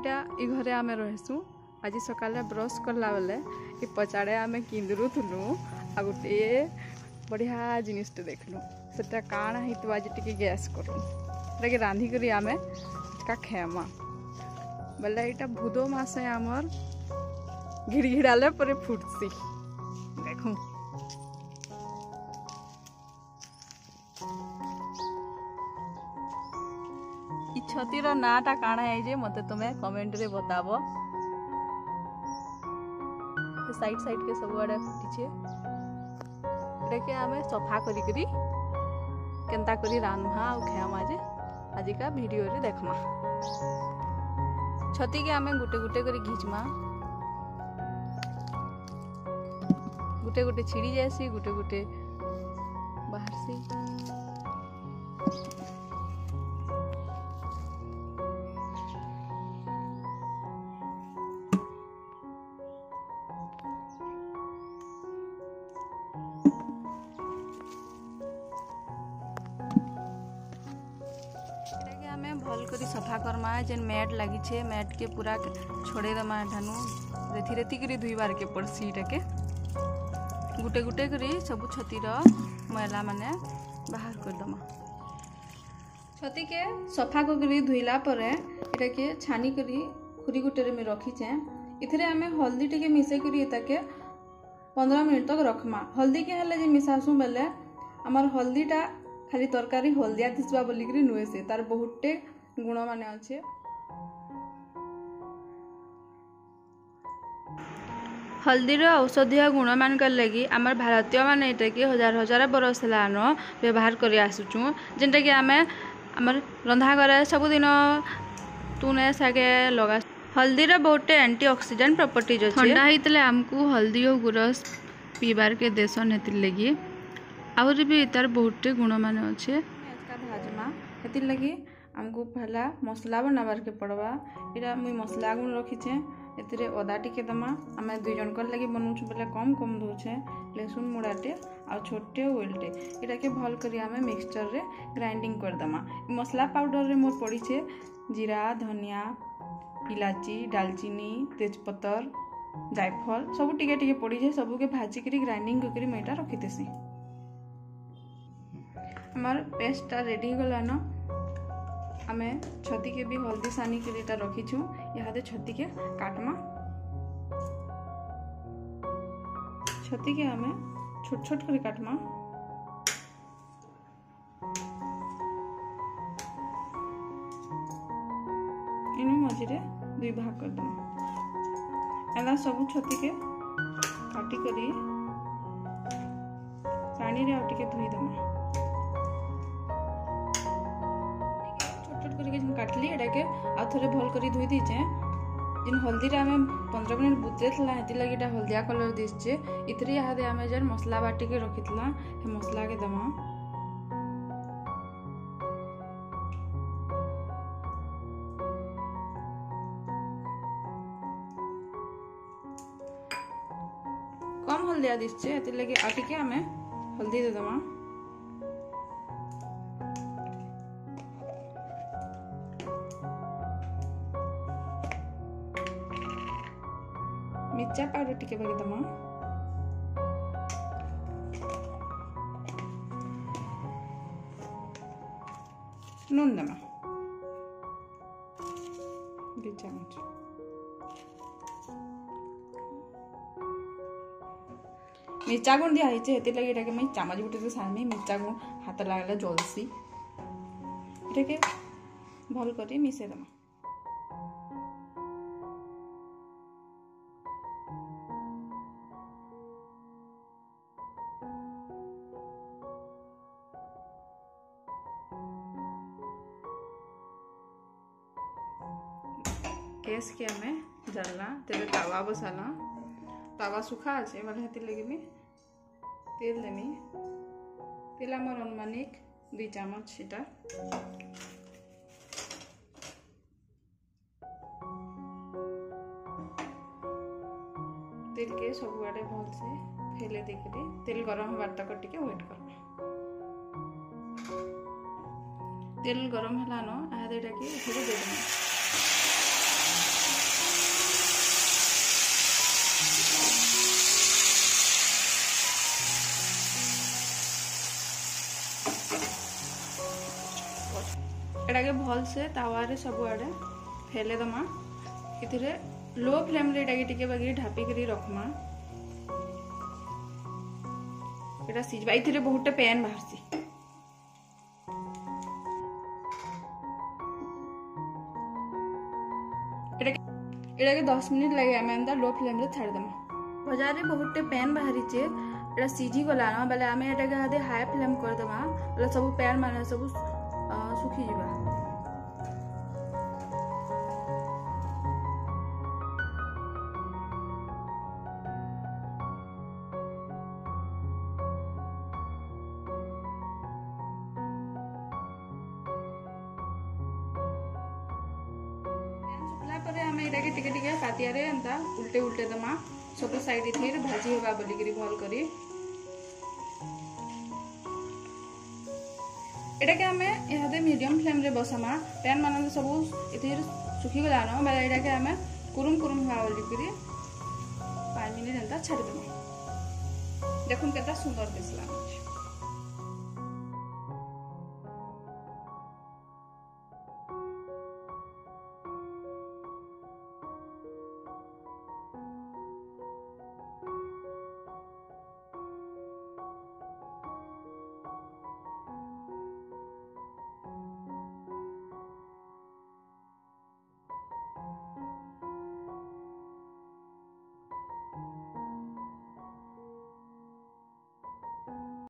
ଇଟା ଇ ଘରେ ଆମେ ରହେସୁଁ ଆଜି ସକାଳେ ବ୍ରସ୍ କଲା ବେଲେ ଇ ପଚାଡ଼େ ଆମେ କିନ୍ଦୁରୁଥିଲୁ ଆଉ ଗୋଟିଏ ବଢ଼ିଆ ଜିନିଷଟେ ଦେଖିଲୁ ସେଟା କାଣା ହେଇଥିବା ଆଜି ଟିକେ ଗ୍ୟାସ୍ କରୁ ସେଟାକେ ରାନ୍ଧିକରି ଆମେ କା ଖାଏମା ବେଲେ ଇଟା ଭୁଦ ମାସେ ଆମର୍ ଘିଡ଼ଘିଡ଼ାଲେ ପରେ ଫୁଟ୍ସି ଦେଖୁଁ ଛତିର ନାଁଟା କାଣା ହେଇଛି ମୋତେ ତୁମେ କମେଣ୍ଟରେ ବତାବ ସାଇଡ଼୍ ସାଇଡ଼୍କେ ସବୁଆଡ଼େ ଫୁଟିଛେ ଏଟାକେ ଆମେ ସଫା କରିକିରି କେନ୍ତା କରି ରାନ୍ଧମା ଆଉ ଖାଏମା ଯେ ଆଜିକା ଭିଡ଼ିଓରେ ଦେଖ୍ମା ଛତିକେ ଆମେ ଗୋଟେ ଗୋଟେ କରି ଘିଚ୍ମା ଗୋଟେ ଗୋଟେ ଛିଡ଼ି ଯାଏସି ଗୋଟେ ଗୋଟେ ବାହାରସି କରି ସଫା କର୍ମା ଯେନ୍ ମ୍ୟାଟ୍ ଲାଗିଛେ ମ୍ୟାଟ୍କେ ପୁରା ଛଡ଼େଇ ଦେମା ଏଠାନୁ ରେଥି ରେଥି କରି ଧୁଇବାର୍କେ ପଡ଼୍ସି ଇଟାକେ ଗୁଟେ ଗୁଟେ କରି ସବୁ ଛତିର ମଇଳାମାନେ ବାହାର କରିଦେମା ଛତିକେ ସଫା କରିକି ଧୋଇଲା ପରେ ଏଟାକେ ଛାନିକରି ଖୁରୀ ଗୁଟେରେ ମୁଇଁ ରଖିଛେଁ ଏଥିରେ ଆମେ ହଳଦୀ ଟିକେ ମିଶେଇକରି ଏତାକେ ପନ୍ଦର ମିନିଟ୍ ତକ୍ ରଖ୍ମା ହଳଦୀକେ ହେଲେ ଯେ ମିଶାସୁଁ ବେଲେ ଆମର ହଳଦୀଟା ଖାଲି ତରକାରୀ ହଳଦିଆ ଦିଶବା ବୋଲିକିରି ନୁହେଁ ସେ ତାର ବହୁତଟେ ଗୁଣମାନେ ଅଛି ହଳଦୀର ଔଷଧୀୟ ଗୁଣମାନଙ୍କର୍ ଲାଗି ଆମର୍ ଭାରତୀୟମାନେ ଏଇଟାକି ହଜାର ହଜାର ବରଷ ହେଲାନ ବ୍ୟବହାର କରି ଆସୁଛୁଁ ଯେନ୍ଟାକି ଆମେ ଆମର୍ ରନ୍ଧାଘରେ ସବୁଦିନ ତୁନେ ଶାଗେ ଲଗା ହଳଦୀର ବହୁତଟେ ଆଣ୍ଟି ଅକ୍ସିଡେଣ୍ଟ ପ୍ରପର୍ଟିଜ୍ ଅଛି ଥଣ୍ଡା ହେଇଥିଲେ ଆମକୁ ହଳଦୀ ଓ ଗୁରସ ପିଇବାର୍କେ ଦେସନ୍ ହେଥିର୍ ଲାଗି ଆହୁରି ବି ତାର ବହୁତଟେ ଗୁଣମାନେ ଅଛେ ଭାଜମା ହେଥିର୍ ଲାଗି ଆମକୁ ପହେଲା ମସଲା ବନାବାର୍କେ ପଡ଼୍ବା ଇଟା ମୁଇଁ ମସଲା ଗୁଣ ରଖିଛେଁ ଏଥିରେ ଅଦା ଟିକେ ଦେମା ଆମେ ଦୁଇ ଜଣଙ୍କର ଲାଗି ବନଉଛୁ ବୋଲେ କମ୍ କମ୍ ଦଉଛେ ଲେସୁନ୍ ମୁଡ଼ାଟେ ଆଉ ଛୋଟେ ଓଇଲ୍ଟେ ଇଟାକେ ଭଲ୍ କରି ଆମେ ମିକ୍ସଚର୍ରେ ଗ୍ରାଇଣ୍ଡିଂ କରିଦେମା ମସଲା ପାଉଡ଼ର୍ରେ ମୋର ପଡ଼ିଛେ ଜିରା ଧନିଆ ଇଲାଚି ଡାଲଚିନି ତେଜପତର ଜାଇଫଲ୍ ସବୁ ଟିକେ ଟିକେ ପଡ଼ିଛେ ସବୁକେ ଭାଜିକିରି ଗ୍ରାଇଣ୍ଡିଂ କରିକିରି ମୁଁ ଏଇଟା ରଖିଥିସି আমার পেস্টটা ରେଡ଼ି ହେଇଗଲାନ ଆମେ ଛତିକେ ବି ହଳଦୀ ସାନିକିରି ଏଇଟା ରଖିଛୁ ଇହାଦେ ଛତିକେ କାଟ୍ମା ଛତିକେ ଆମେ ଛୋଟ ଛୋଟ କରି କାଟ୍ମା ଇନୁ ମଝିରେ ଦୁଇ ଭାଗ କରିଦେମା ଏନ୍ତା ସବୁ ଛତିକେ କାଟିକରି ପାଣିରେ ଆଉ ଟିକେ ଧୋଇଦେମା করি যেন কাটলি এটাকে আর থরে ভাল করে ধুই দিয়েছে যেন হলদিটা আমি পনেরো মিনিট বুতলে লা সেগে এটা হলদিয়া কলর দিচ্ছে ইথরে ইহাদে আমি যেন মশলা বাটিকে রখিলা সে মশলাকে দেমা কম হলদিয়া দিচ্ছে এতে লাগে আটিকে আমি হলদি দিয়ে দেমা ಮಿರ್ಚಾ ಪಾವಟಿಗೆ ಬಗೆದಮ್ಮ নুন দেমা দুই চামচ মির্চা গুণ দিয়া হয়েছে এতে লাগে এটাকে আমি চামচ গুটিতে সামনে মির্চা গুণ হাতে লাগলে জলসি এটাকে ভালো করে মিশিয়ে দেমা गैस के आम जलना तेरे तवा बसाला तवा सुखा अच्छे बोले हेती लगे भी तेल देमी तेल आम अनुमानिक दुई चामच सेटा তেলকে সবুড়ে ভালসে ফেলে দেখে তেল গরম হবার তক টিকে ওয়েট করবা তেল গরম হলানো আহাদেটাকে এখানে দিয়ে দেবা ଏଟାକେ ଭଲସେ ତାୱାରେ ସବୁଆଡ଼େ ଫେଲେଇଦେମା ଏଥିରେ ଲୋ ଫ୍ଲେମ୍ରେ ଏଟାକେ ଟିକେ ବାକି ଢାପିକିରି ରଖ୍ମା ଏଇଟା ସିଝବା ଏଥିରେ ବହୁତଟେ ପେନ୍ ବାହାରିଛି এটাকে দশ মিনিট লাগে আমি এমন লো ফ্লেমে ছাড়িদেমা ভজারে বহুতটে প্যান বাহারিছে এটা সিঝি গলান বেলে আমি এটাকে হাতে হাই ফ্লেম করেদেমা বেলে সব প্যান মানে সব सुखी suki juga आम ये टिके टिके पातिया उल्टे उल्टे दमा सब सैड भाजी हवा बोलिक भल कर এটাকে আমি ইহাতে মিডিয়াম ফ্লেম্রে বসামা প্যান মানে সবু এতে শুখিগলান বা এটাকে আমি কুরুম কুরুম হওয়া বলিকি পাঁচ মিনিট এটা ছাড়িদেমা দেখুন কেটা সুন্দর দিশলা